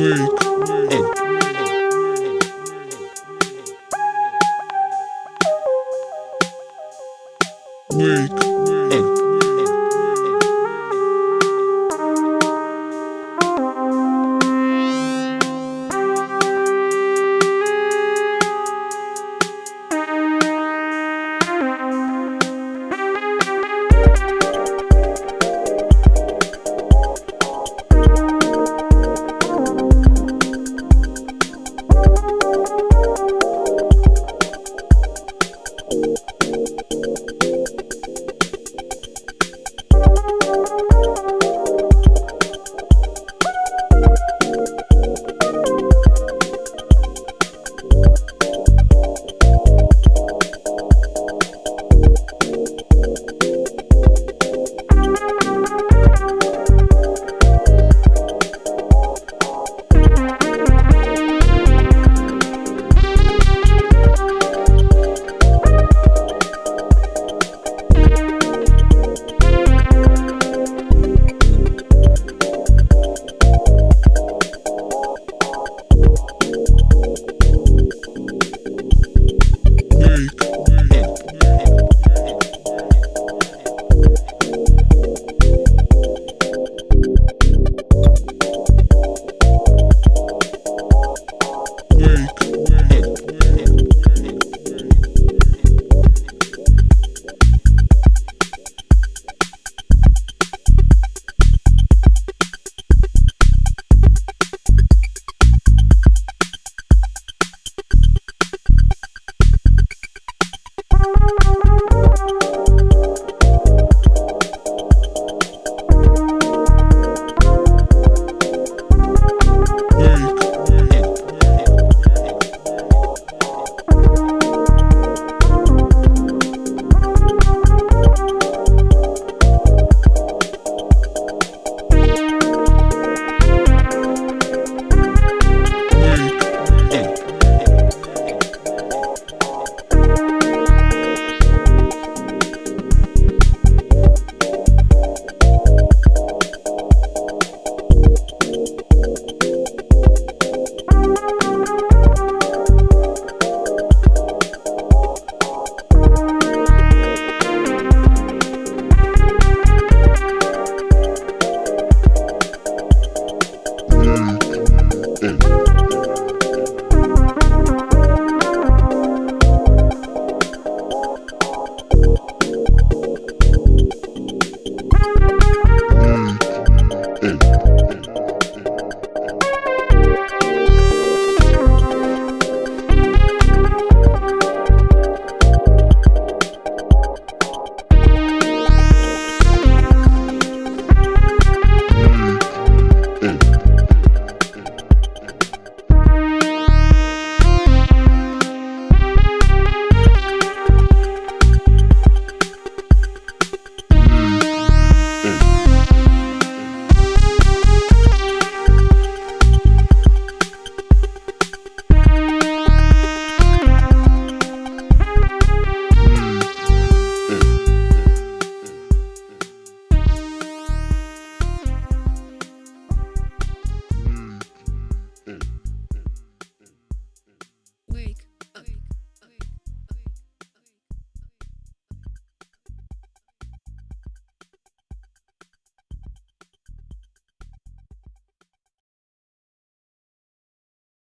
make. cake.